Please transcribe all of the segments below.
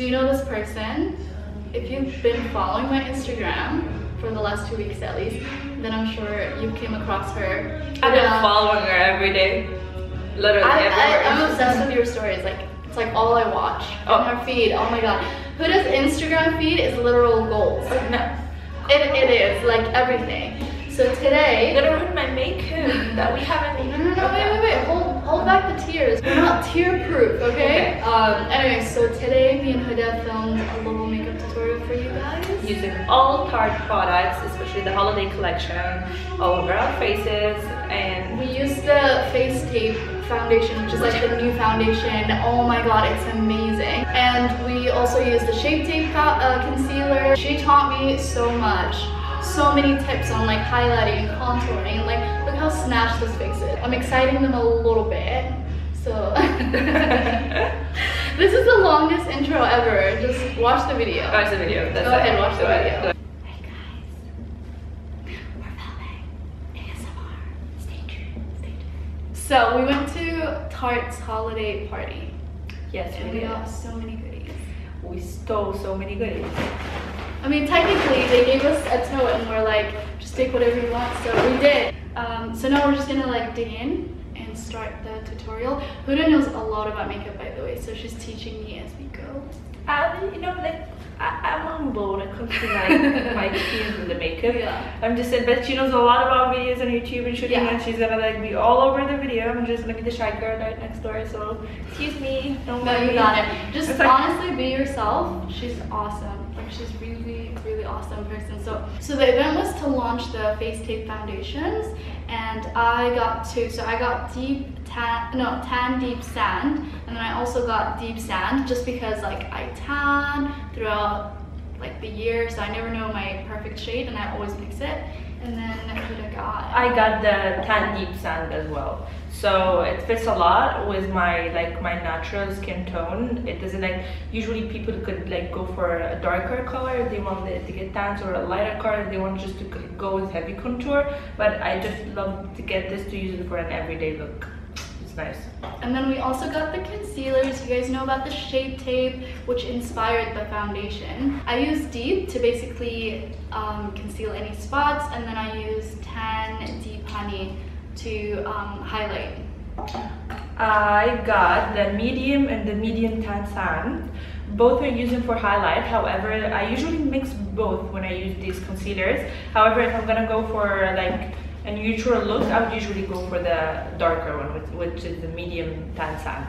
Do you know this person? If you've been following my Instagram for the last two weeks at least, then I'm sure you came across her. I've been Uh, following her every day. Literally I, everywhere. I, I'm obsessed with your stories. Like it's like all I watch Oh. on her feed. Oh my god, Huda's Instagram feed is literal goals. No. It, it is like everything. So I'm today, gonna ruin my makeup that we haven't no, no, no, wait, wait, wait, hold, hold back the tears. We're not tear proof, okay? Okay. Um. Anyway, so today me and Huda filmed a little makeup tutorial for you guys. Using all Tarte products, especially the holiday collection, all over our faces and We used the face tape foundation, which is like the new foundation. Oh my god, it's amazing. And we also used the shape tape uh, concealer. She taught me so much. So many tips on like highlighting and contouring. Like, look how snatched this face is. I'm exciting them a little bit. So, this is the longest intro ever. Just watch the video. watch the video. That's Go it. ahead, watch the video. Go ahead. Guys, we're filming ASMR. Stay tuned, stay tuned. So we went to Tarte's holiday party Yes, and we we got so many goodies. We stole so many goodies. I mean, technically they gave us a tote and we're like, just take whatever you want. So we did. Um, so now we're just gonna like dig in and start the tutorial. Huda knows a lot about makeup, by the way, so she's teaching me as we go. Um, you know, like I, I'm humble when it comes to like my experience with the makeup. Yeah. I'm just saying, but she knows a lot about videos on YouTube and shooting, Yeah. and she's gonna like be all over the video. I'm just gonna be the shy girl right next door. So excuse me, don't No, you me. got it. Just It's like- honestly be yourself. She's awesome. Like she's really, really awesome person. So so the event was to launch the face tape foundations and I got two. So I got deep tan no tan deep sand and then I also got deep sand just because like I tan throughout like the year so I never know my perfect shade and I always mix it. And then I got the tan deep sand as well. So it fits a lot with my like my natural skin tone. It doesn't like usually people could like go for a darker color if they want to get tans or a lighter color if they want just to go with heavy contour. But I just love to get this to use it for an everyday look. It's nice. And then we also got the concealers. You guys know about the Shape Tape, which inspired the foundation. I use Deep to basically um, conceal any spots, and then I use Tan Deep Honey to um, highlight. I got the medium and the medium tan sand. Both are using for highlight. However, I usually mix both when I use these concealers. However, if I'm gonna go for like a neutral look, I would usually go for the darker one, which, which is the medium tan.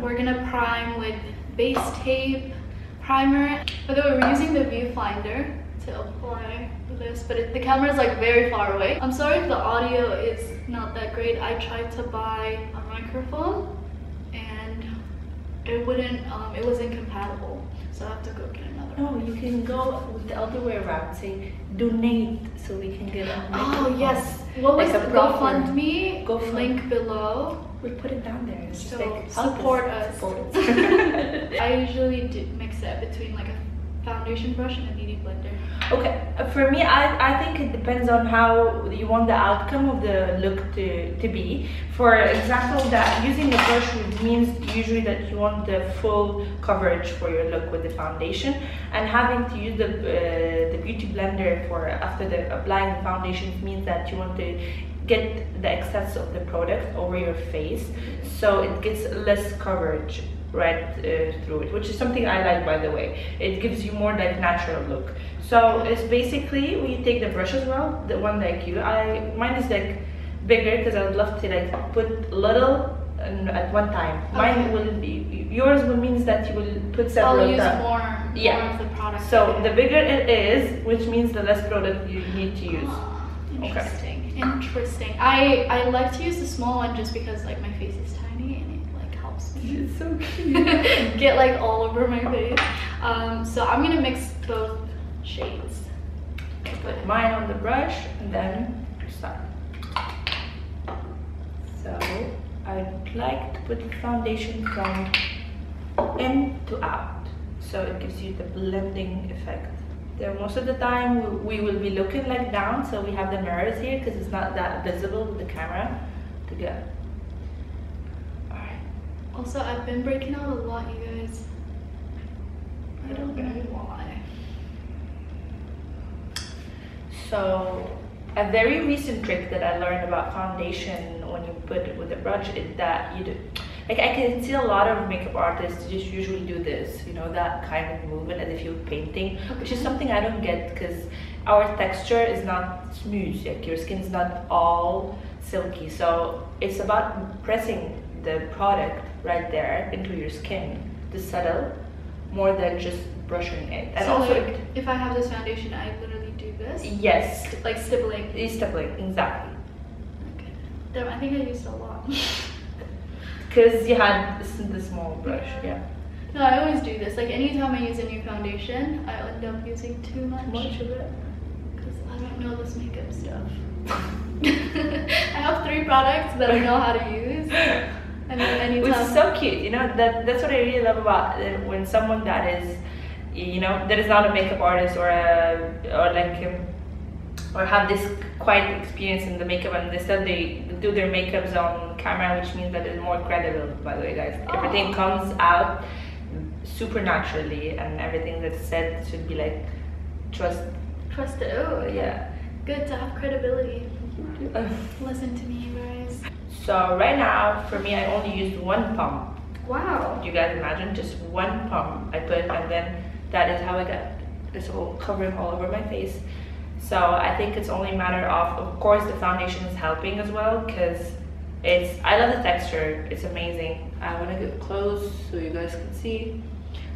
We're gonna prime with base tape, primer. By the way, we're using the viewfinder to apply this, but it, the camera is like very far away. I'm sorry if the audio is not that great. I tried to buy a microphone and it wouldn't, um, it was incompatible. So I have to go get. No, you can go the other way around. Say donate so we can get a Oh yes, what was Like the GoFundMe? GoFund- Link below. We put it down there. It's So like support us. Support us. I usually do mix it between like a foundation brush and a beauty blender. Okay, for me, I, I think it depends on how you want the outcome of the look to, to be. For example, that using a brush means usually that you want the full coverage for your look with the foundation, and having to use the uh, the beauty blender for after the applying the foundation means that you want to get the excess of the product over your face, so it gets less coverage right uh, through it, which is something I like by the way. It gives you more like natural look. So it's basically we take the brush as well, the one like you. I mine is like bigger because I would love to like put little and at one time. Mine Okay. will be yours will means that you will put several. I'll use at a- more, more of the product. So the bigger it is, which means the less product you need to use. Ah, Interesting. Interesting. I I like to use the small one just because like my face is tiny and it like It's so cute. get like all over my face. Um, so I'm gonna mix both shades. Put mine on the brush and then start. So I'd like to put the foundation from in to out. So it gives you the blending effect. There most of the time we, we will be looking like down so we have the mirrors here because it's not that visible with the camera to get. Also, I've been breaking out a lot, you guys. I don't know why. So, a very recent trick that I learned about foundation when you put it with a brush is that you do, like I can see a lot of makeup artists just usually do this, you know, that kind of movement as if you're painting, which is something I don't get because our texture is not smooth, like your skin is not all silky. So it's about pressing the product right there into your skin to settle more than just brushing it. And so also, like, if I have this foundation, I literally do this, yes, like stippling. stippling, exactly. Okay. Damn, I think I used a lot. Because you had this, the small brush, yeah. No, I always do this. Like anytime I use a new foundation, I end up using too much. Much of it. Because I don't know this makeup stuff. I have three products that I know how to use. And anytime. Which is so cute, you know, that that's what I really love about it, when someone that is, you know, that is not a makeup artist or a, or like, um, or have this quite experience in the makeup and they said they do their makeups on camera, which means that it's more credible, by the way, guys. Everything Oh. comes out super naturally and everything that's said should be like, trust, Trust it. Oh, yeah. Good to have credibility. Listen to me, you. So right now, for me, I only used one pump. Wow. You guys imagine just one pump I put, and then that is how I got this all covering all over my face. So I think it's only a matter of, of course, the foundation is helping as well because it's. I love the texture. It's amazing. I want to get close so you guys can see.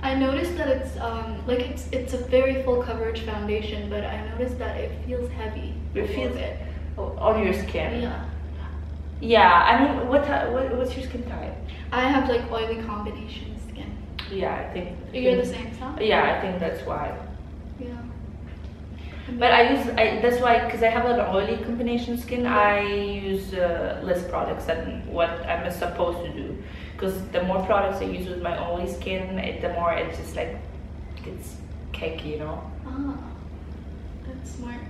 I noticed that it's um like it's it's a very full coverage foundation, but I noticed that it feels heavy. It feels- bit. On your skin. Yeah. Yeah. I mean, what, what what's your skin type? I have like oily combination skin. Yeah, I think. You're the same, huh? Yeah, I think that's why. Yeah. But I use I, that's why because I have an oily combination skin. I use uh, less products than what I'm supposed to do. Because the more products I use with my oily skin, it, the more it's just like it's cakey, you know. Ah, that's smart.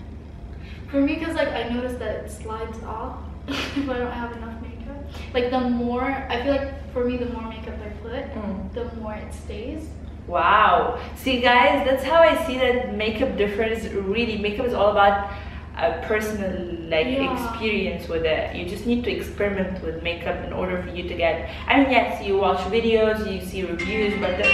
For me, because like I noticed that it slides off if I don't have enough makeup. Like the more I feel like for me, the more makeup I put, Mm. the more it stays. Wow. See, guys, that's how I see that makeup difference. Really, makeup is all about a personal like Yeah. experience with it. You just need to experiment with makeup in order for you to get. I mean, yes, you watch videos, you see reviews, but then.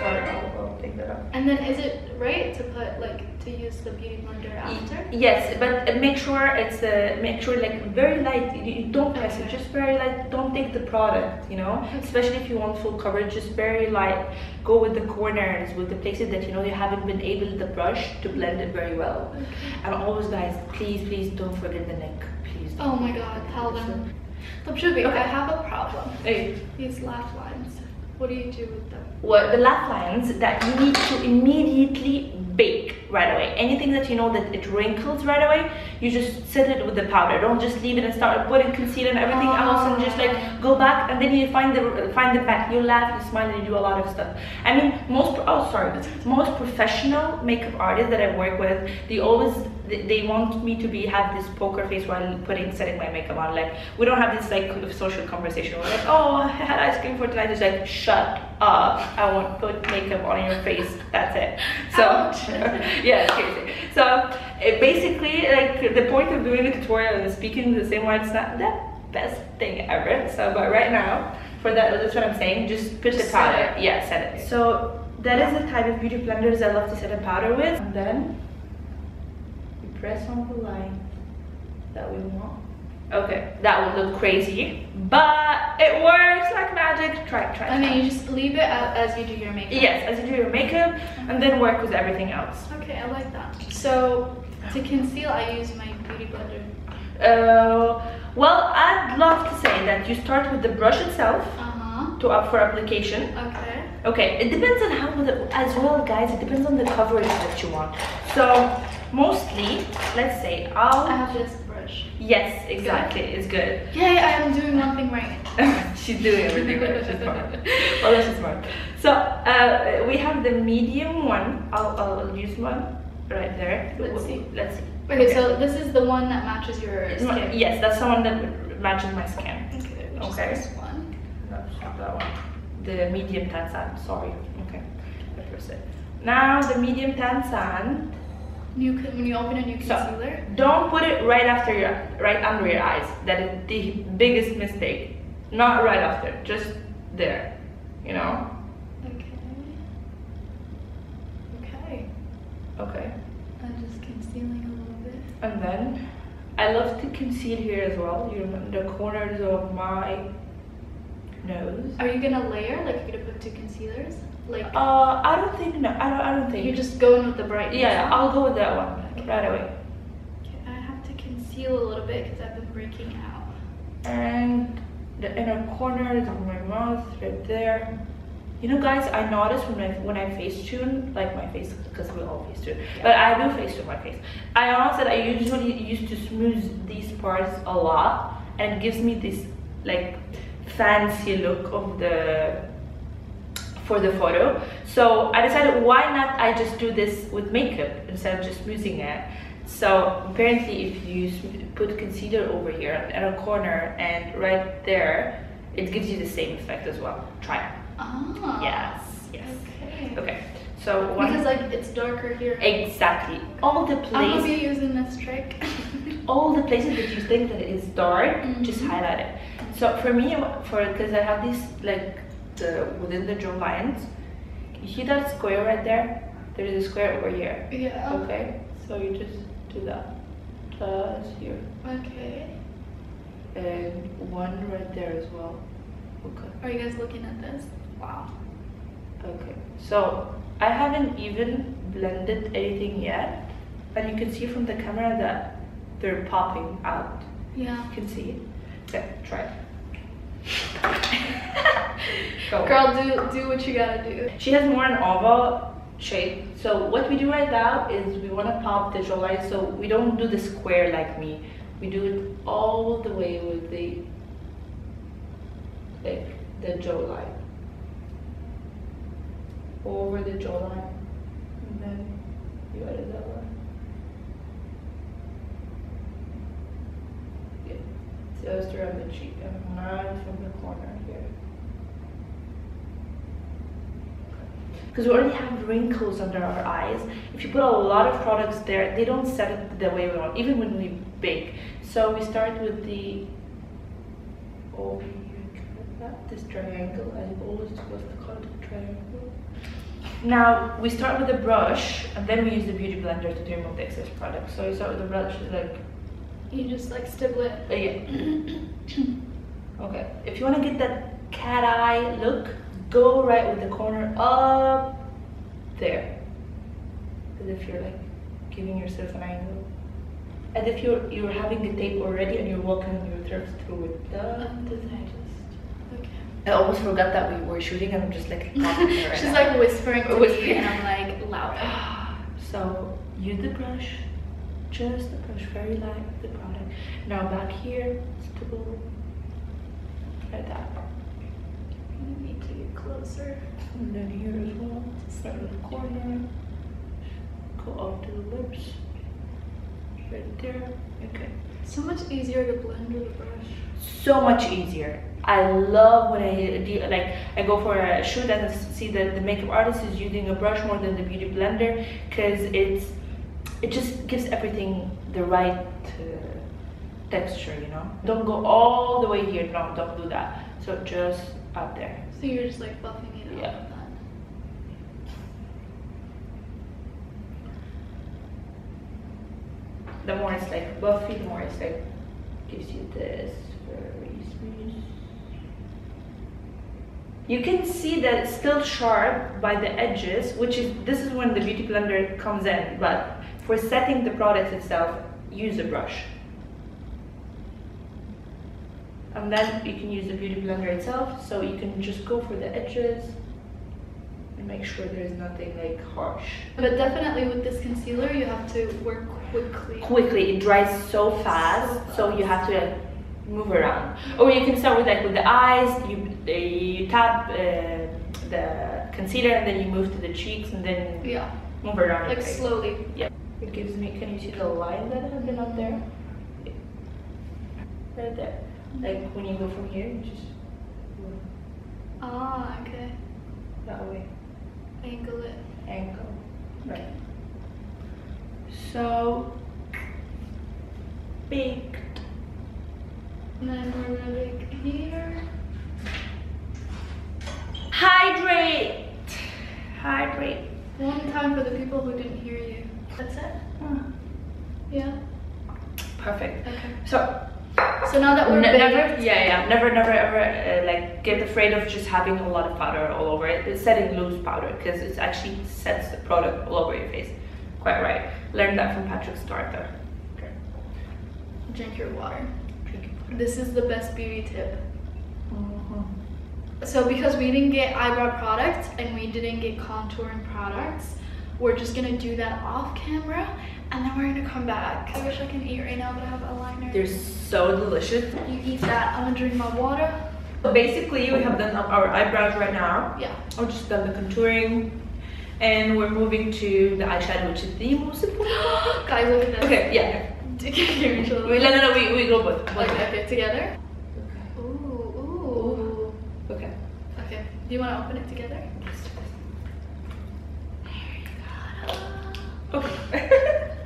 Sorry, I'll, I'll take that off. And then is it right to put like to use the beauty blender after? Yes, but uh, make sure it's uh, make sure like very light. You, don't press it, just very light. Don't take the product, you know. Especially if you want full coverage, just very light. Go with the corners, with the places that you know you haven't been able the brush to blend it very well. Okay. And always, guys, please, please don't forget the neck. Please. don't Oh my god, tell them. Shubi, I have a problem. Hey. These laugh lines. What do you do with them? What the laugh lines that you need to immediately bake right away. Anything that you know that it wrinkles right away, you just set it with the powder. Don't just leave it and start putting concealer and everything else and just like go back and then you find the find the back. You laugh, you smile, and you do a lot of stuff. I mean, most oh sorry, most professional makeup artists that I work with, they always they, want me to be have this poker face while putting setting my makeup on. Like we don't have this like social conversation. We're like, oh, I had ice cream for tonight. It's like, shut up. I won't put makeup on your face. That's it. So yeah. So it basically, like the point of doing a tutorial and speaking the same way, it's not the best thing ever. So, but right now, for that, that's what I'm saying. Just put Just the set powder. Yeah, set it. So that is the type of beauty blenders I love to set a powder with. And then press on the line that we want. Okay, that would look crazy, but it works like magic. Try, try. And try. then you just leave it as you do your makeup. Yes, as you do your makeup, and then work with everything else. Okay, I like that. So to conceal, I use my beauty blender. Uh, well, I'd love to say that you start with the brush itself Uh huh. to up for application. Okay. Okay, it depends on how the, as well, guys. It depends on the coverage that you want. So mostly, let's say I'll. I have this brush. yes, exactly. It's good. Yay! I am doing one thing right. She's doing everything right. She's smart. Well, she's smart. So uh, we have the medium one. I'll, I'll use one right there. Let's see. Let's see. Okay, so this is the one that matches your skin. Yes, that's the one that matches my skin. Okay. Okay. Is this one. It's not that one. The medium tan sand, sorry. Okay. 100%. Now the medium tan sand. New when you open a new So- concealer. Don't put it right after your right under your eyes. That is the biggest mistake. Not right after, just there. You know? Okay. Okay. Okay. I'm just concealing a little bit. And then I love to conceal here as well. You know, the corners of my nose. Are you gonna layer? Like you're gonna put two concealers? Like Uh, I don't think no. I don't. I don't think. you're just going with the bright. Yeah, I'll go with that one Okay. right away. Okay, I have to conceal a little bit because I've been breaking out. And the inner corners of my mouth, right there. You know, guys, I notice when I when I face tune, like my face, because we all face tune, but I do face tune my face. I honestly, I usually used to smooth these parts a lot, and it gives me this like fancy look of the for the photo. So I decided why not I just do this with makeup instead of just using it. So apparently if you put concealer over here at a corner and right there, it gives you the same effect as well. Try it. Ah. Yes, yes. Okay. Okay, so one, Because like it's darker here. exactly all the places I'm gonna be using this trick. all the places that you think that it is dark, just Mhm. highlight it. So for me, for because I have this like the within the jaw lines, you see that square right there? There is a square over here. yeah. Okay, so you just do that. Plus here, Okay. and one right there as well. Okay. Are you guys looking at this? Wow. Okay, so I haven't even blended anything yet, and you can see from the camera that they're popping out. Yeah. You can see it. Okay, try it. Go. Girl, do do what you gotta do. She has more an oval shape. So what we do right now is we want to pop the jawline. So we don't do the square like me. We do it all the way with the like the jawline. Over the jawline. And then you edit that one. Yeah. Just around the cheek and right from the corner here. because we already have wrinkles under our eyes. If you put a lot of products there, they don't set it the way we want, even when we bake. So we start with the oh, this triangle. I always was to call it triangle. Now we start with a brush, and then we use the beauty blender to remove the excess product. So we start with the brush, like You just like stipple it. uh, yeah. Okay. If you want to get that cat eye look, go right with the corner up there. As if you're like giving yourself an angle. As if you're you're having the tape already and you're walking your threads through it. Da, just- Okay. I almost forgot that we were shooting and I'm just like right She's like whispering to Whispering. me, and I'm like loud. So use the brush, just the brush, very light with the product. Now back here, stipple like that. You need to get closer. And then here as well, right in the corner. Go up to the lips. Right there. Okay. So much easier to blend with a brush. So much easier. I love when I do like I go for a shoot and I see that the makeup artist is using a brush more than the beauty blender because it's it just gives everything the right uh, texture, you know. Don't go all the way here. No, don't do that. So just up there. So you're just like buffing it out Yeah. with. The more it's like buffy, the more it's like gives you this very smooth. You can see that it's still sharp by the edges, which is this is when the beauty blender comes in. But for setting the product itself, use a brush. And then you can use the beauty blender itself, so you can just go for the edges and make sure there's nothing like harsh. But definitely with this concealer, you have to work quickly. quickly it dries so fast so you have to like move around or you can start with like with the eyes you you tap uh, the concealer and then you move to the cheeks and then Yeah, move around like slowly. yeah it gives me can you see the line that have been up there right there like when you go from here you just Ah, okay. that way Angle it. Angle. Right. So baked. And then we're gonna make here. Hydrate. Hydrate. One time for the people who didn't hear you. That's it? Hmm. Yeah? Perfect. Okay. So So now that we're Ne- never, yeah, yeah, never, never, ever uh, like get afraid of just having a lot of powder all over it. It's setting loose powder because it actually sets the product all over your face. Quite right. Learned that from Patrick Starrr. Okay. Drink your water. Drink it. This is the best beauty tip. Mhm. So because we didn't get eyebrow products and we didn't get contouring products, we're just gonna do that off camera and then we're gonna come back. I wish I can eat right now, but I have a liner. They're so delicious. You eat that, I'm gonna drink my water. So basically, we have done up our eyebrows right now. Yeah. I've just done the contouring, and we're moving to the eyeshadow, which is the most important. Guys, look at this. okay, yeah. Give me a little We, no, no, no, we, we go both. Okay, okay, together. Okay. Ooh, ooh. Okay. Okay, do you wanna open it together? Okay.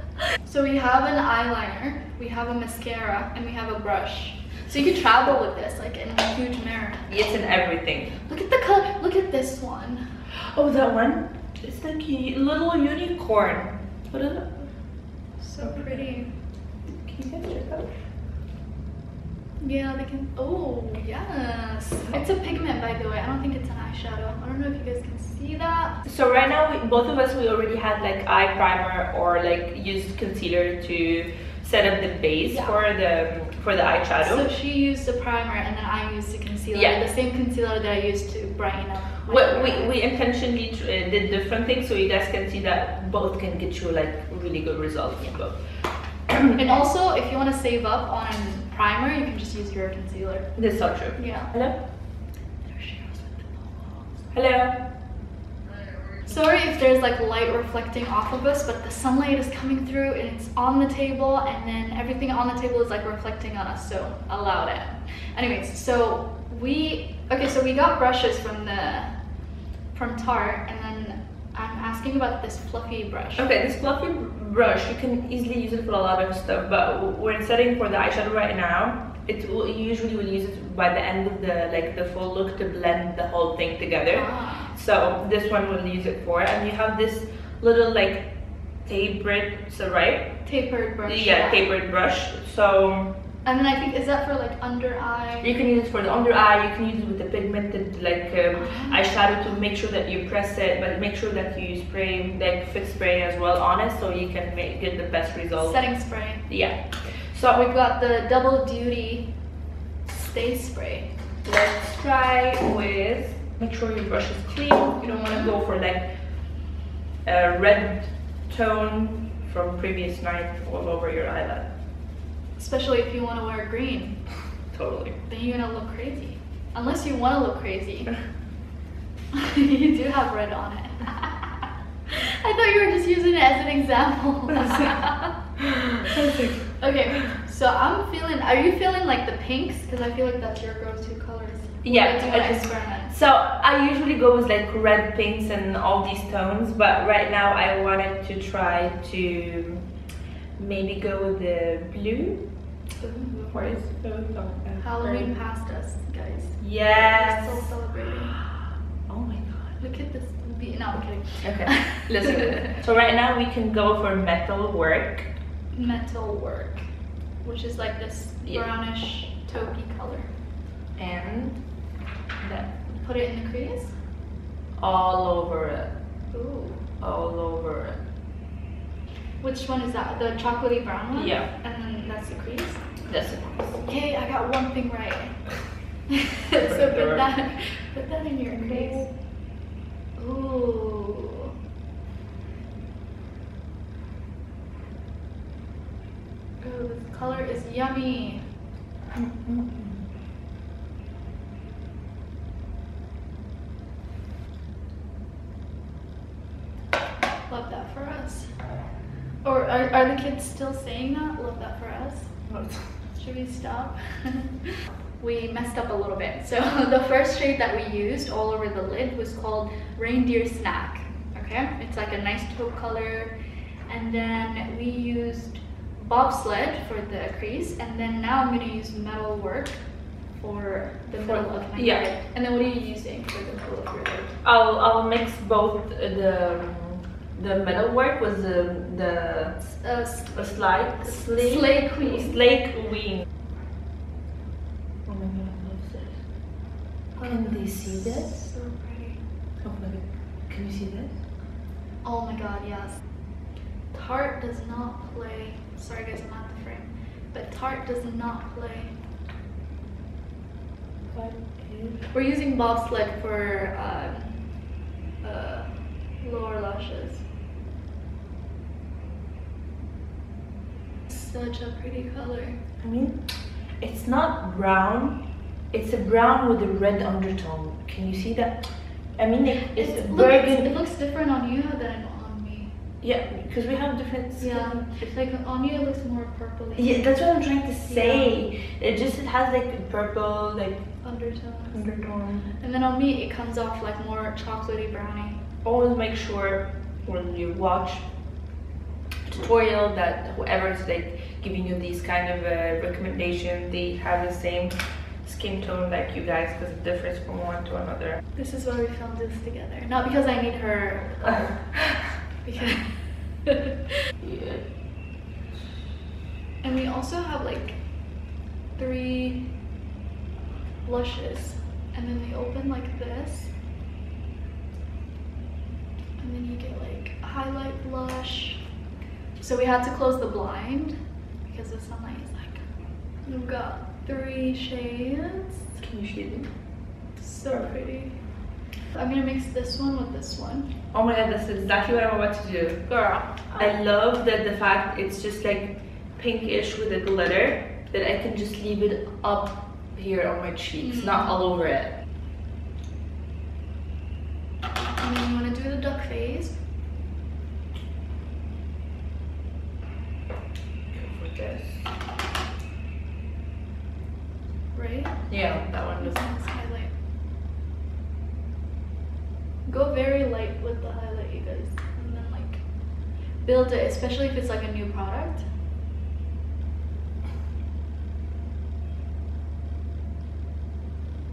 So we have an eyeliner, we have a mascara, and we have a brush. So you can travel with this, like in a huge mirror. it's in everything. Look at the color, look at this one. Oh, that one? It's like a little unicorn. What is it? So pretty. Can you guys check out? Yeah, they can, oh, yes. It's a pigment, by the way. I don't think it's an eyeshadow. I don't know if you guys can see that. So right now, we, both of us, we already had like eye primer or like used concealer to set up the base Yeah. for the for the eyeshadow. So she used the primer and then I used the concealer. Yeah. The same concealer that I used to brighten up. Well, we, we intentionally uh, did different things so you guys can see that both can get you like really good results. Both. And also, if you want to save up on primer, you can just use your concealer. This is so true. Yeah. Hello? There she goes with the Hello? Sorry if there's like light reflecting off of us, but the sunlight is coming through and it's on the table, and then everything on the table is like reflecting on us, so allow it. Anyways, so we okay, so we got brushes from the from Tarte, and then I'm asking about this fluffy brush. Okay, this fluffy brush, you can easily use it for a lot of stuff, but we're setting for the eyeshadow right now. It will, usually will use it by the end of the like the full look to blend the whole thing together. Ah. So this one we'll use it for, and you have this little like tapered, so right? Tapered brush. Yeah, tapered brush. So And then I think is that for like under eye? you can use it for the under eye. You can use it with the pigmented like um, eyeshadow to make sure that you press it, but make sure that you spray like fix spray as well on it, so you can make get the best result. Setting spray. Yeah. So So we've got the Double Duty Stay Spray. let's try with. Make sure your brush is clean. You don't want to go for like a red tone from previous night all over your eyelid. Especially if you want to wear green, Totally. then you're gonna look crazy. Unless you want to look crazy. you do have red on it. I thought you were just using it as an example. okay, so I'm feeling. Are you feeling like the pinks? Because I feel like that's your go-to colors. Yeah, Do I just- experiment. So I usually go with like red, pinks, and all these tones, but right now I wanted to try to maybe go with the blue. Ooh. Where is the Halloween passed us, guys. Yes. We're still celebrating. Oh my god. Look at this. Be- no, I'm kidding. Okay, listen. so right now we can go for metal work. Metal work, which is like this Yeah. brownish taupey color. and that Put it in the crease. all over it, Ooh. all over it. Which one is that? The chocolatey brown one? Yeah. And then that's the crease? That's it. Yay, I got one thing right. so put that, put that in your crease. Ooh. Ooh, this color is yummy. Love that for us. Or are, are the kids still saying that? Love that for us. Should we stop? we messed up a little bit. So the first shade that we used all over the lid was called Reindeer Snack. Okay, it's like a nice taupe color. And then we used bobsled for the crease, and then now I'm gonna use metal work for the middle of my yeah. lid. And then what are you using for the middle of your lid? I'll I'll mix both the the metal work with the the Uh, s- a slide slate Slay Queen. slate queen. Oh my god, I love this. Can they see this? So pretty. Oh my god, can you see this? Oh my god, yes. Tarte does not play. Sorry guys, I'm out the frame. But Tarte does not play. We're using bobsled for um, uh, lower lashes. Such a pretty color. I mean, it's not brown. It's a brown with a red undertone. Can you see that? I mean, it, it's It's- burgundy. it looks different on you than on me. Yeah, because we have different skin. Yeah, it's like on you it looks more purpley. Yeah, that's what I'm trying to say. It just it has like a purple like Undertones. undertone. And then on me it comes off like more chocolatey brownie. Always make sure when you watch tutorial that whoever is like giving you these kind of uh, recommendation, they have the same skin tone like you guys because it differs from one to another. This is why we filmed this together. Not because I need her. because yeah. and we also have like three blushes and then they open like this and then you get like a highlight blush so we had to close the blind because the sunlight is like we've got three shades Can you see it? so pretty i'm gonna mix this one with this one Oh my god, that's exactly what I'm about to do. girl I love that the fact it's just like pinkish with a glitter that I can just leave it up here on my cheeks, mm-hmm. not all over it. and then you want to do the duck face Go for this. right Yeah, that one This looks. one's highlight. Go very light with the highlight, you guys, and then like build it, especially if it's like a new product.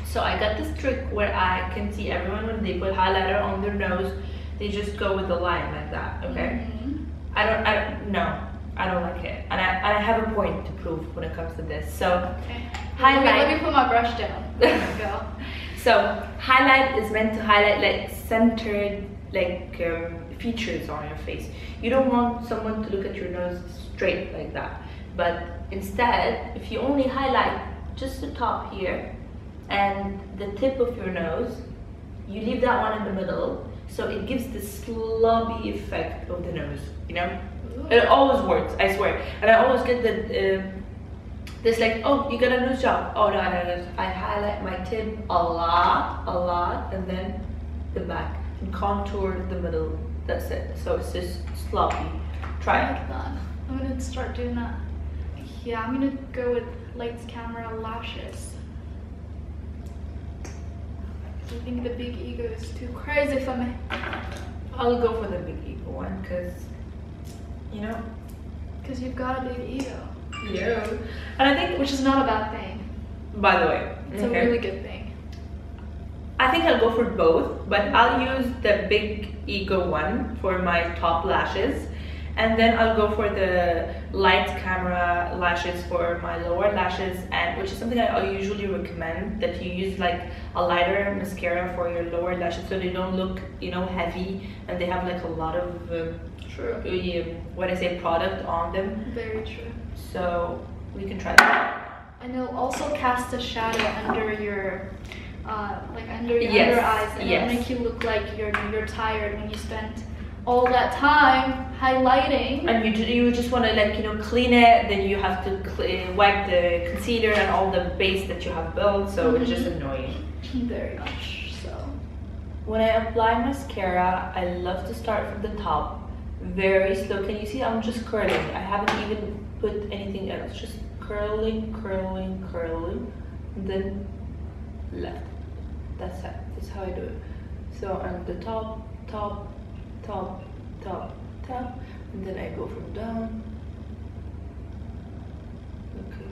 So I got this trick where I can see everyone when they put highlighter on their nose, they just go with the line like that. Okay. Mhm. I don't. I don't. No, I don't like it, and I and I have a point to prove when it comes to this. So Okay. Highlight. Let me, let me put my brush down. There we go. So highlight is meant to highlight like centered like um, features on your face. You don't want someone to look at your nose straight like that. But instead, if you only highlight just the top here and the tip of your nose, you leave that one in the middle. So it gives this slobby effect of the nose, you know? It always works, I swear. And I always get the, um this like, oh, you got a nose job. Oh, no, no, no. I highlight my tip a lot, a lot, and then the back and contour the middle. That's it. So it's just sloppy. Try it. I'm gonna start doing that. Yeah, I'm gonna go with lights, camera, lashes. I think the big ego is too crazy for me. I'll go for the big ego one because, you know, Because you've got a big ego. yeah. And I think, Which is not a bad thing. by the way, It's okay, a really good thing. I think I'll go for both, but I'll use the big ego one for my top lashes. And then I'll go for the light camera lashes for my lower lashes, and which is something I I usually recommend that you use like a lighter mascara for your lower lashes so they don't look, you know, heavy and they have like a lot of um, True. what I say product on them. Very true. So we can try that. And it'll also cast a shadow under your, uh, like under your Yes, under eyes, and yes. it'll make you look like you're you're tired when you spent all that time highlighting. And you, you just want to like you know clean it, then you have to cl- wipe the concealer and all the base that you have built, so it's just Mhm. annoying. Very much so. When I apply mascara, I love to start from the top, very slow. Can you see? I'm just curling. I haven't even put anything else. Just curling, curling, curling, and then left. That's it. That's how I do it. So on the top, top, top, top, top, and then I go from down. Okay.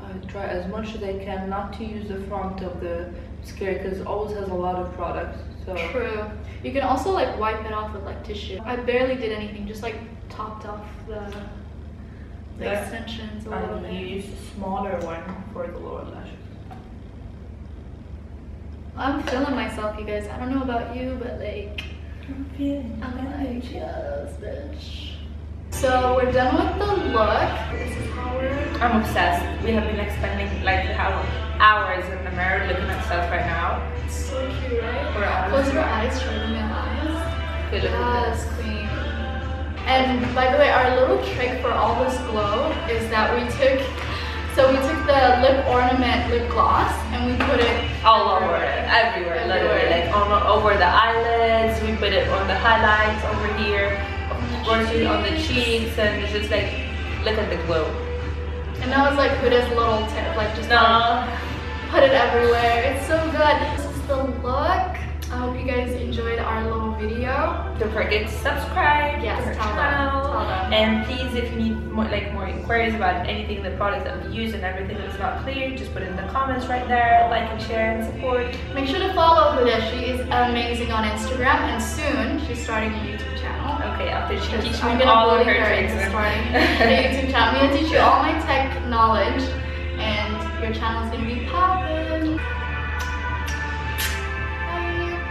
I try as much as I can not to use the front of the mascara because it always has a lot of products. So True. You can also like wipe it off with like tissue. I barely did anything, just like topped off the, the extensions a little I bit. use a smaller one for the lower lashes. I'm feeling myself, you guys. I don't know about you, but like, I'm feeling I'm like, yes, bitch. So we're done with the look. This is how we're. I'm obsessed. We have been like spending like how hours in the mirror looking at stuff right now. It's so cute, right? We're. Close your eyes, show them your eyes. Okay, look Yes, this. queen. And by the way, our little trick for all this glow is that we took, so we took the lip ornament lip gloss and we put it All over it, everywhere, literally, Everywhere. like on over the eyelids. We put it on the highlights over here, of course, on the cheeks, and it's just like, look at the glow. And that was like Huda's little tip, like just like, put it everywhere. It's so good. This is the look. I hope you guys enjoyed our little video. don't forget to subscribe Yes, to them, channel. tell them. And please, if you need more, like more inquiries about anything, the products that we use and everything that's not clear, just put it in the comments right there. Like and share and support. Make sure to follow Huda. She is amazing on Instagram and soon she's starting a YouTube channel. Okay, after she teaches me all of her her tricks. starting a YouTube channel. I'm gonna teach you all my tech knowledge and your channel is gonna be popping.